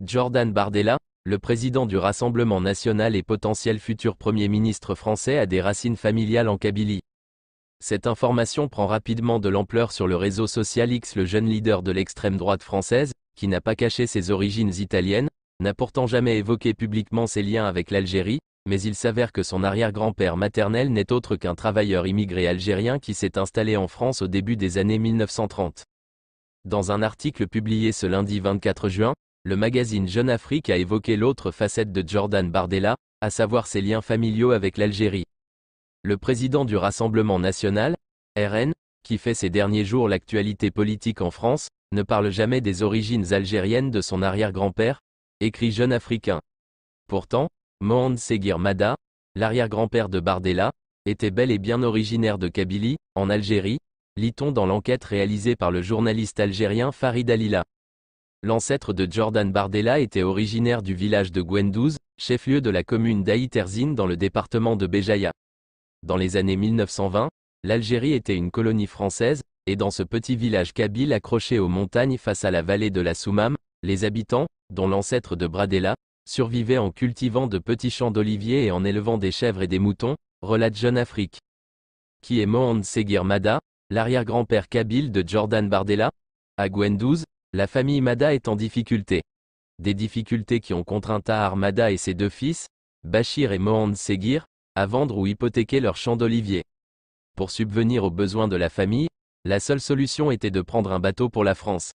Jordan Bardella, le président du Rassemblement national et potentiel futur Premier ministre français a des racines familiales en Kabylie. Cette information prend rapidement de l'ampleur sur le réseau social X. Le jeune leader de l'extrême droite française, qui n'a pas caché ses origines italiennes, n'a pourtant jamais évoqué publiquement ses liens avec l'Algérie, mais il s'avère que son arrière-grand-père maternel n'est autre qu'un travailleur immigré algérien qui s'est installé en France au début des années 1930. Dans un article publié ce lundi 24 juin, le magazine Jeune Afrique a évoqué l'autre facette de Jordan Bardella, à savoir ses liens familiaux avec l'Algérie. Le président du Rassemblement national, RN, qui fait ces derniers jours l'actualité politique en France, ne parle jamais des origines algériennes de son arrière-grand-père, écrit Jeune Africain. Pourtant, Mohand Seguir Mada, l'arrière-grand-père de Bardella, était bel et bien originaire de Kabylie, en Algérie, lit-on dans l'enquête réalisée par le journaliste algérien Farid Alila. L'ancêtre de Jordan Bardella était originaire du village de Gwendouz, chef-lieu de la commune d'Aïterzine dans le département de Béjaïa. Dans les années 1920, l'Algérie était une colonie française, et dans ce petit village kabyle accroché aux montagnes face à la vallée de la Soumam, les habitants, dont l'ancêtre de Bradella, survivaient en cultivant de petits champs d'oliviers et en élevant des chèvres et des moutons, relate Jeune Afrique. Qui est Mohand Seguir Mada, l'arrière-grand-père kabyle de Jordan Bardella? À Gwendouz, la famille Mada est en difficulté. Des difficultés qui ont contraint Tahar Mada et ses deux fils, Bachir et Mohand Seguir, à vendre ou hypothéquer leurs champs d'oliviers. Pour subvenir aux besoins de la famille, la seule solution était de prendre un bateau pour la France.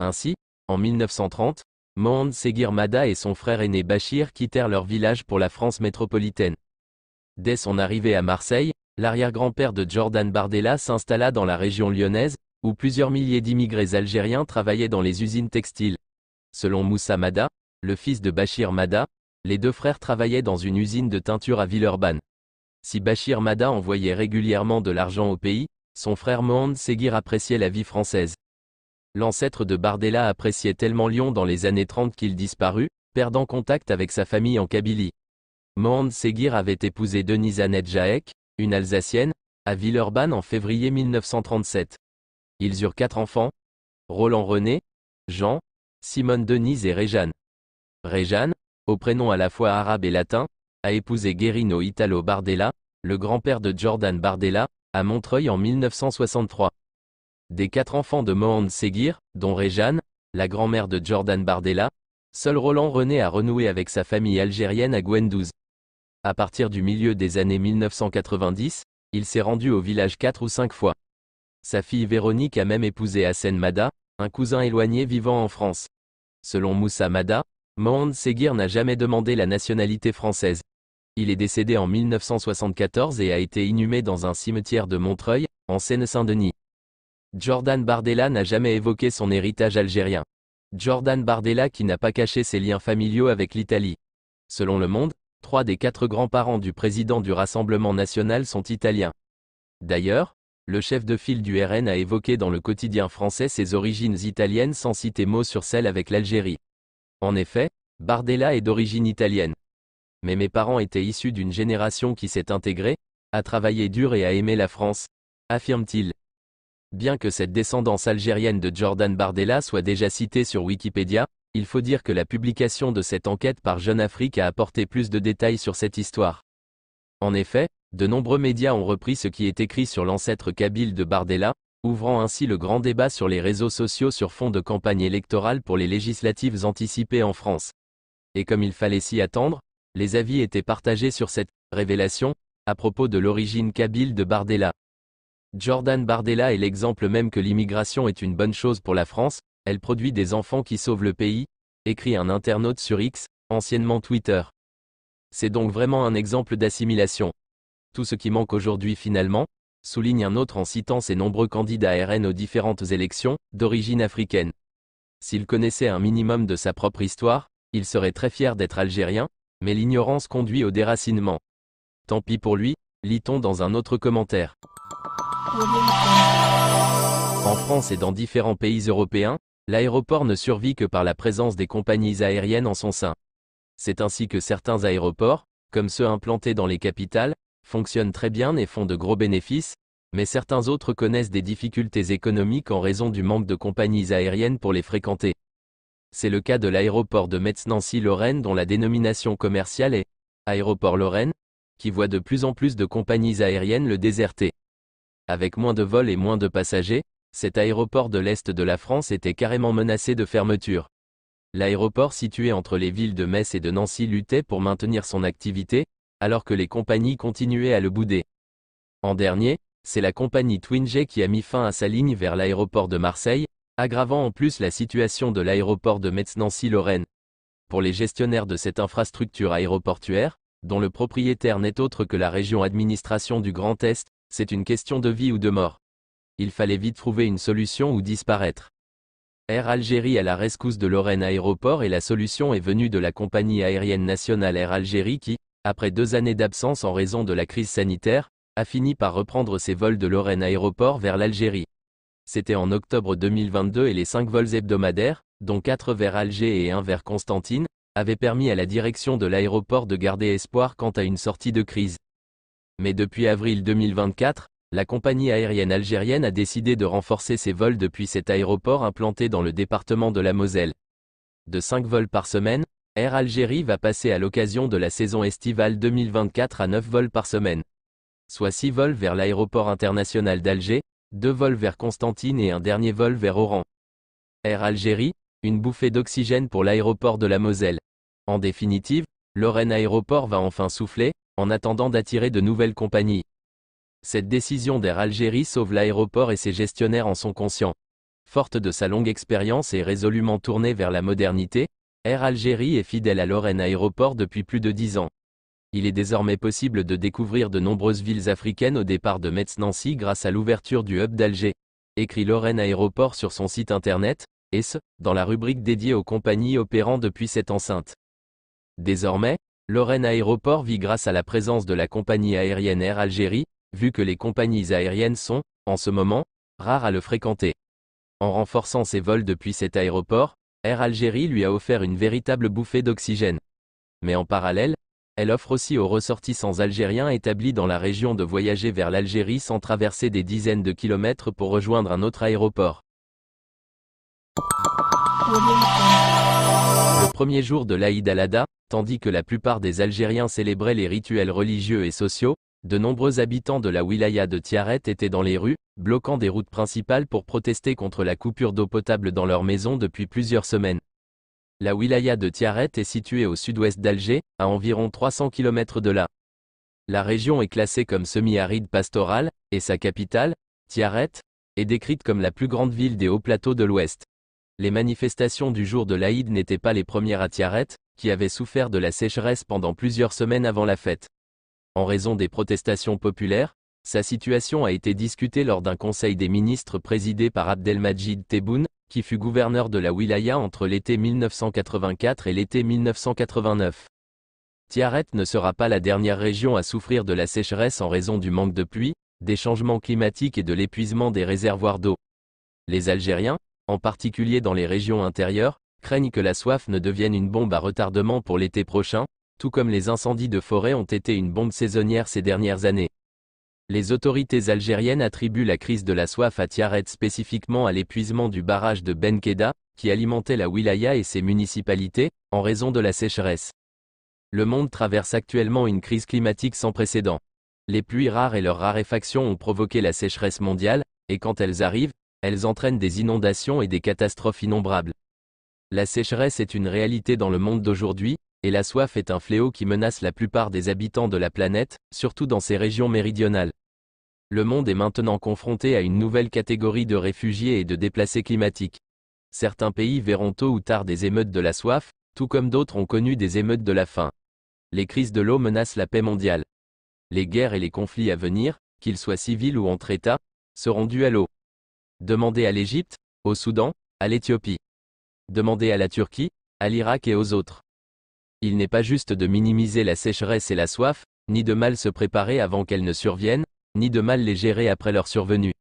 Ainsi, en 1930, Mohand Seguir Mada et son frère aîné Bachir quittèrent leur village pour la France métropolitaine. Dès son arrivée à Marseille, l'arrière-grand-père de Jordan Bardella s'installa dans la région lyonnaise, où plusieurs milliers d'immigrés algériens travaillaient dans les usines textiles. Selon Moussa Mada, le fils de Bachir Mada, les deux frères travaillaient dans une usine de teinture à Villeurbanne. Si Bachir Mada envoyait régulièrement de l'argent au pays, son frère Mohand Seguir appréciait la vie française. L'ancêtre de Bardella appréciait tellement Lyon dans les années 30 qu'il disparut, perdant contact avec sa famille en Kabylie. Mohand Seguir avait épousé Denise Annette Jaek, une Alsacienne, à Villeurbanne en février 1937. Ils eurent quatre enfants, Roland René, Jean, Simone Denise et Réjeanne. Réjeanne, au prénom à la fois arabe et latin, a épousé Guerino Italo Bardella, le grand-père de Jordan Bardella, à Montreuil en 1963. Des quatre enfants de Mohand Seguir, dont Réjeanne, la grand-mère de Jordan Bardella, seul Roland René a renoué avec sa famille algérienne à Gwendouz. À partir du milieu des années 1990, il s'est rendu au village quatre ou cinq fois. Sa fille Véronique a même épousé Hassen Mada, un cousin éloigné vivant en France. Selon Moussa Mada, Mohand Seguir n'a jamais demandé la nationalité française. Il est décédé en 1974 et a été inhumé dans un cimetière de Montreuil, en Seine-Saint-Denis. Jordan Bardella n'a jamais évoqué son héritage algérien. Jordan Bardella qui n'a pas caché ses liens familiaux avec l'Italie. Selon Le Monde, trois des quatre grands-parents du président du Rassemblement national sont italiens. D'ailleurs, le chef de file du RN a évoqué dans le quotidien français ses origines italiennes sans citer mot sur celle avec l'Algérie. En effet, Bardella est d'origine italienne. Mais mes parents étaient issus d'une génération qui s'est intégrée, a travaillé dur et a aimé la France, affirme-t-il. Bien que cette descendance algérienne de Jordan Bardella soit déjà citée sur Wikipédia, il faut dire que la publication de cette enquête par Jeune Afrique a apporté plus de détails sur cette histoire. En effet, de nombreux médias ont repris ce qui est écrit sur l'ancêtre kabyle de Bardella, ouvrant ainsi le grand débat sur les réseaux sociaux sur fond de campagne électorale pour les législatives anticipées en France. Et comme il fallait s'y attendre, les avis étaient partagés sur cette révélation, à propos de l'origine kabyle de Bardella. Jordan Bardella est l'exemple même que l'immigration est une bonne chose pour la France, elle produit des enfants qui sauvent le pays, écrit un internaute sur X, anciennement Twitter. C'est donc vraiment un exemple d'assimilation. Tout ce qui manque aujourd'hui finalement, souligne un autre en citant ses nombreux candidats RN aux différentes élections, d'origine africaine. S'il connaissait un minimum de sa propre histoire, il serait très fier d'être algérien, mais l'ignorance conduit au déracinement. Tant pis pour lui, lit-on dans un autre commentaire. En France et dans différents pays européens, l'aéroport ne survit que par la présence des compagnies aériennes en son sein. C'est ainsi que certains aéroports, comme ceux implantés dans les capitales, fonctionnent très bien et font de gros bénéfices, mais certains autres connaissent des difficultés économiques en raison du manque de compagnies aériennes pour les fréquenter. C'est le cas de l'aéroport de Metz-Nancy-Lorraine dont la dénomination commerciale est Aéroport Lorraine, qui voit de plus en plus de compagnies aériennes le déserter. Avec moins de vols et moins de passagers, cet aéroport de l'Est de la France était carrément menacé de fermeture. L'aéroport situé entre les villes de Metz et de Nancy luttait pour maintenir son activité, alors que les compagnies continuaient à le bouder. En dernier, c'est la compagnie Twinjet qui a mis fin à sa ligne vers l'aéroport de Marseille, aggravant en plus la situation de l'aéroport de Metz-Nancy-Lorraine. Pour les gestionnaires de cette infrastructure aéroportuaire, dont le propriétaire n'est autre que la région administration du Grand Est, c'est une question de vie ou de mort. Il fallait vite trouver une solution ou disparaître. Air Algérie à la rescousse de Lorraine Aéroport et la solution est venue de la compagnie aérienne nationale Air Algérie qui, après deux années d'absence en raison de la crise sanitaire, a fini par reprendre ses vols de Lorraine Aéroport vers l'Algérie. C'était en octobre 2022 et les cinq vols hebdomadaires, dont quatre vers Alger et un vers Constantine, avaient permis à la direction de l'aéroport de garder espoir quant à une sortie de crise. Mais depuis avril 2024, la compagnie aérienne algérienne a décidé de renforcer ses vols depuis cet aéroport implanté dans le département de la Moselle. De 5 vols par semaine, Air Algérie va passer à l'occasion de la saison estivale 2024 à 9 vols par semaine soit 6 vols vers l'aéroport international d'Alger, 2 vols vers Constantine et un dernier vol vers Oran. Air Algérie, une bouffée d'oxygène pour l'aéroport de la Moselle. En définitive, Lorraine Aéroport va enfin souffler, en attendant d'attirer de nouvelles compagnies. Cette décision d'Air Algérie sauve l'aéroport et ses gestionnaires en sont conscients. Forte de sa longue expérience et résolument tournée vers la modernité, Air Algérie est fidèle à Lorraine Aéroport depuis plus de 10 ans. Il est désormais possible de découvrir de nombreuses villes africaines au départ de Metz-Nancy grâce à l'ouverture du hub d'Alger. Écrit Lorraine Aéroport sur son site internet, et ce, dans la rubrique dédiée aux compagnies opérant depuis cette enceinte. Désormais, Lorraine Aéroport vit grâce à la présence de la compagnie aérienne Air Algérie, vu que les compagnies aériennes sont, en ce moment, rares à le fréquenter. En renforçant ses vols depuis cet aéroport, Air Algérie lui a offert une véritable bouffée d'oxygène. Mais en parallèle, elle offre aussi aux ressortissants algériens établis dans la région de voyager vers l'Algérie sans traverser des dizaines de kilomètres pour rejoindre un autre aéroport. Le premier jour de l'Aïd al-Adha, tandis que la plupart des Algériens célébraient les rituels religieux et sociaux, de nombreux habitants de la wilaya de Tiaret étaient dans les rues, bloquant des routes principales pour protester contre la coupure d'eau potable dans leur maison depuis plusieurs semaines. La wilaya de Tiaret est située au sud-ouest d'Alger, à environ 300 km de là. La région est classée comme semi-aride pastorale, et sa capitale, Tiaret, est décrite comme la plus grande ville des hauts plateaux de l'Ouest. Les manifestations du jour de l'Aïd n'étaient pas les premières à Tiaret, qui avait souffert de la sécheresse pendant plusieurs semaines avant la fête. En raison des protestations populaires, sa situation a été discutée lors d'un conseil des ministres présidé par Abdelmajid Tebboune, qui fut gouverneur de la wilaya entre l'été 1984 et l'été 1989. Tiaret ne sera pas la dernière région à souffrir de la sécheresse en raison du manque de pluie, des changements climatiques et de l'épuisement des réservoirs d'eau. Les Algériens, en particulier dans les régions intérieures, craignent que la soif ne devienne une bombe à retardement pour l'été prochain, tout comme les incendies de forêt ont été une bombe saisonnière ces dernières années. Les autorités algériennes attribuent la crise de la soif à Tiaret spécifiquement à l'épuisement du barrage de Benkeda, qui alimentait la wilaya et ses municipalités, en raison de la sécheresse. Le monde traverse actuellement une crise climatique sans précédent. Les pluies rares et leur raréfaction ont provoqué la sécheresse mondiale, et quand elles arrivent, elles entraînent des inondations et des catastrophes innombrables. La sécheresse est une réalité dans le monde d'aujourd'hui, et la soif est un fléau qui menace la plupart des habitants de la planète, surtout dans ces régions méridionales. Le monde est maintenant confronté à une nouvelle catégorie de réfugiés et de déplacés climatiques. Certains pays verront tôt ou tard des émeutes de la soif, tout comme d'autres ont connu des émeutes de la faim. Les crises de l'eau menacent la paix mondiale. Les guerres et les conflits à venir, qu'ils soient civils ou entre États, seront dus à l'eau. Demandez à l'Égypte, au Soudan, à l'Éthiopie. Demandez à la Turquie, à l'Irak et aux autres. Il n'est pas juste de minimiser la sécheresse et la soif, ni de mal se préparer avant qu'elles ne surviennent, ni de mal les gérer après leur survenue.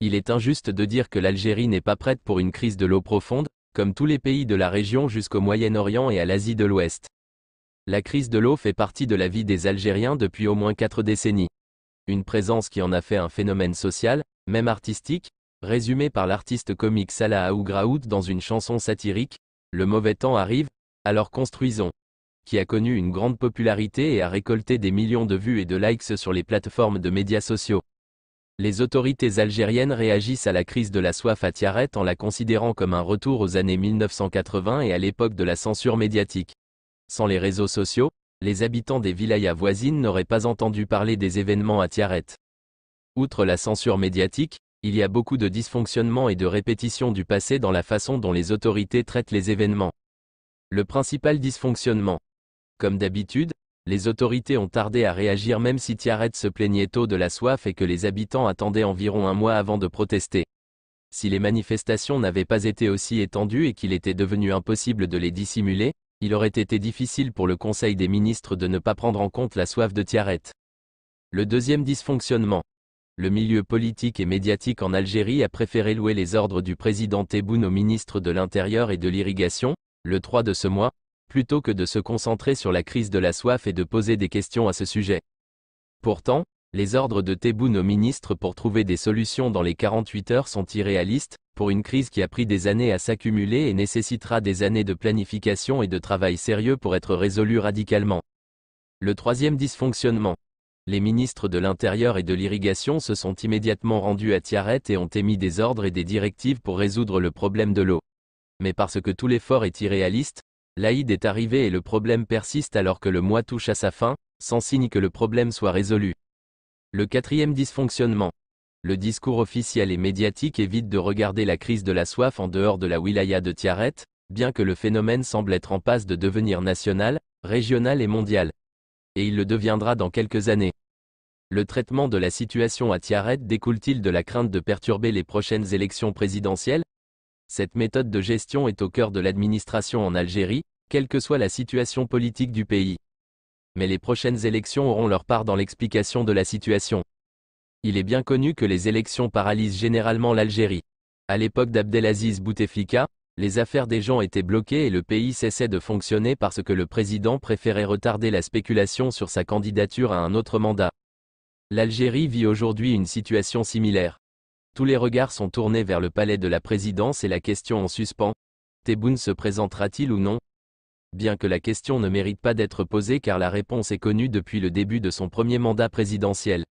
Il est injuste de dire que l'Algérie n'est pas prête pour une crise de l'eau profonde, comme tous les pays de la région jusqu'au Moyen-Orient et à l'Asie de l'Ouest. La crise de l'eau fait partie de la vie des Algériens depuis au moins quatre décennies. Une présence qui en a fait un phénomène social, même artistique, résumé par l'artiste comique Salah Aougraout dans une chanson satirique, Le mauvais temps arrive, alors construisons, qui a connu une grande popularité et a récolté des millions de vues et de likes sur les plateformes de médias sociaux. Les autorités algériennes réagissent à la crise de la soif à Tiaret en la considérant comme un retour aux années 1980 et à l'époque de la censure médiatique. Sans les réseaux sociaux, les habitants des vilayas voisines n'auraient pas entendu parler des événements à Tiaret. Outre la censure médiatique, il y a beaucoup de dysfonctionnements et de répétitions du passé dans la façon dont les autorités traitent les événements. Le principal dysfonctionnement. Comme d'habitude, les autorités ont tardé à réagir même si Tiaret se plaignait tôt de la soif et que les habitants attendaient environ un mois avant de protester. Si les manifestations n'avaient pas été aussi étendues et qu'il était devenu impossible de les dissimuler, il aurait été difficile pour le Conseil des ministres de ne pas prendre en compte la soif de Tiaret. Le deuxième dysfonctionnement. Le milieu politique et médiatique en Algérie a préféré louer les ordres du président Tebboune au ministre de l'Intérieur et de l'Irrigation, le 3 de ce mois, plutôt que de se concentrer sur la crise de la soif et de poser des questions à ce sujet. Pourtant, les ordres de Tebboune au ministre pour trouver des solutions dans les 48 heures sont irréalistes, pour une crise qui a pris des années à s'accumuler et nécessitera des années de planification et de travail sérieux pour être résolue radicalement. Le troisième dysfonctionnement. Les ministres de l'Intérieur et de l'Irrigation se sont immédiatement rendus à Tiaret et ont émis des ordres et des directives pour résoudre le problème de l'eau. Mais parce que tout l'effort est irréaliste, L'Aïd est arrivé et le problème persiste alors que le mois touche à sa fin, sans signe que le problème soit résolu. Le quatrième dysfonctionnement. Le discours officiel et médiatique évite de regarder la crise de la soif en dehors de la wilaya de Tiaret, bien que le phénomène semble être en passe de devenir national, régional et mondial. Et il le deviendra dans quelques années. Le traitement de la situation à Tiaret découle-t-il de la crainte de perturber les prochaines élections présidentielles? Cette méthode de gestion est au cœur de l'administration en Algérie, quelle que soit la situation politique du pays. Mais les prochaines élections auront leur part dans l'explication de la situation. Il est bien connu que les élections paralysent généralement l'Algérie. À l'époque d'Abdelaziz Bouteflika, les affaires des gens étaient bloquées et le pays cessait de fonctionner parce que le président préférait retarder la spéculation sur sa candidature à un autre mandat. L'Algérie vit aujourd'hui une situation similaire. Tous les regards sont tournés vers le palais de la présidence et la question en suspens. Tebboune se présentera-t-il ou non? Bien que la question ne mérite pas d'être posée car la réponse est connue depuis le début de son premier mandat présidentiel.